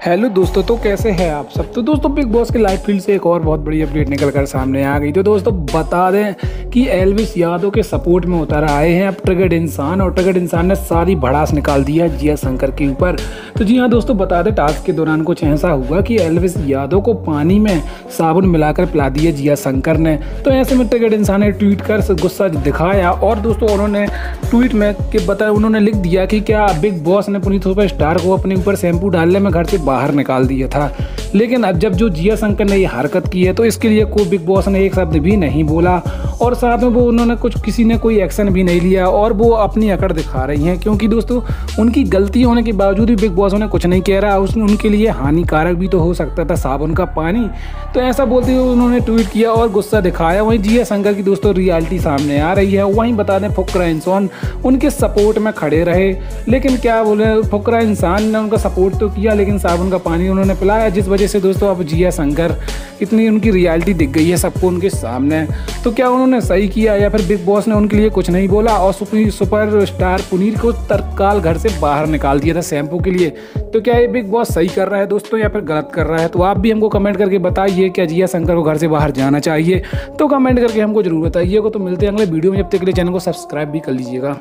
Hello दोस्तों तो कैसे हैं आप सब? तो दोस्तों बिग बॉस के लाइव फ़ील्ड से एक और बहुत बड़ी अपडेट निकल कर सामने आ गई। तो दोस्तों, बता दें कि एलविस यादव के सपोर्ट में उतर आए हैं अब ट्रिगर्ड इंसान और ट्रिगर्ड इंसान ने सारी भड़ास निकाल दिया जिया शंकर के ऊपर। तो जी हाँ दोस्तों, बता दें टास्क के दौरान कुछ ऐसा हुआ कि एलविस यादव को पानी में साबुन मिलाकर पिला दिया जिया शंकर ने। तो ऐसे में ट्रिगर्ड इंसान ने ट्वीट कर गुस्सा दिखाया और दोस्तों, उन्होंने ट्वीट में कि बताया उन्होंने लिख दिया कि क्या बिग बॉस ने पुनीत सुपर स्टार को अपने ऊपर शैम्पू डालने में घर से बाहर निकाल दिया था। लेकिन अब जब जो जिया शंकर ने ये हरकत की है तो इसके लिए को बिग बॉस ने एक शब्द भी नहीं बोला और साथ में वो उन्होंने कुछ किसी ने कोई एक्शन भी नहीं लिया और वो अपनी अकड़ दिखा रही हैं। क्योंकि दोस्तों, उनकी गलती होने के बावजूद भी बिग बॉस उन्हें कुछ नहीं कह रहा। उसने, उनके लिए हानिकारक भी तो हो सकता था, साबुन का पानी। तो ऐसा बोलते हुए उन्होंने ट्वीट किया और गुस्सा दिखाया। वहीं जिया शंकर की दोस्तों, रियलिटी सामने आ रही है। वहीं बता दें फुकरा इंसान उनके सपोर्ट में खड़े रहे। लेकिन क्या बोले, फुकरा इंसान ने उनका सपोर्ट तो किया, लेकिन साबुन का पानी उन्होंने पिलाया, जिस वजह से दोस्तों अब जिया शंकर, इतनी उनकी रियलिटी दिख गई है सबको उनके सामने। तो क्या उन्होंने सही किया या फिर बिग बॉस ने उनके लिए कुछ नहीं बोला? और सुपर स्टार पुनीर को तत्काल घर से बाहर निकाल दिया था शैम्पू के लिए। तो क्या ये बिग बॉस सही कर रहा है दोस्तों या फिर गलत कर रहा है? तो आप भी हमको कमेंट करके बताइए क्या जिया शंकर को घर से बाहर जाना चाहिए। तो कमेंट करके हमको ज़रूर बताइएगा। तो मिलते हैं अगले वीडियो में। जब तक के लिए चैनल को सब्सक्राइब भी कर लीजिएगा।